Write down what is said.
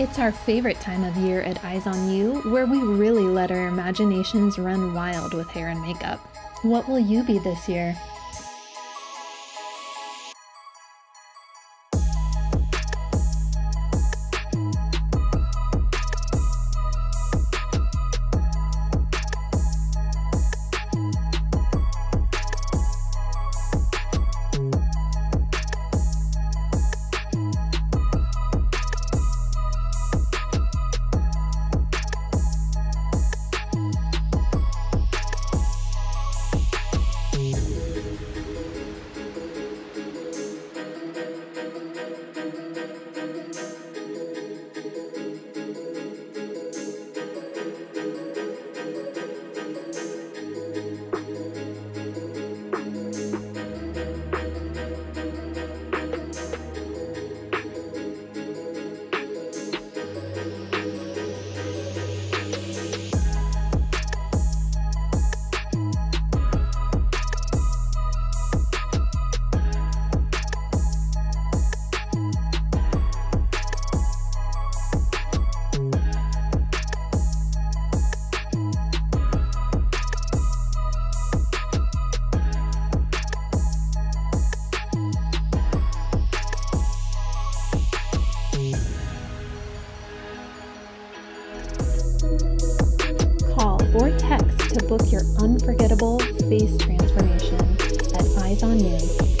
It's our favorite time of year at Eyes on You, where we really let our imaginations run wild with hair and makeup. What will you be this year? or text to book your unforgettable face transformation at Eyes On You.